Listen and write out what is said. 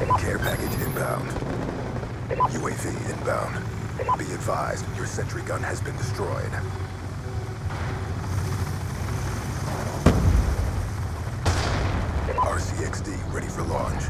Care package inbound. UAV inbound. Be advised, your sentry gun has been destroyed. RCXD ready for launch.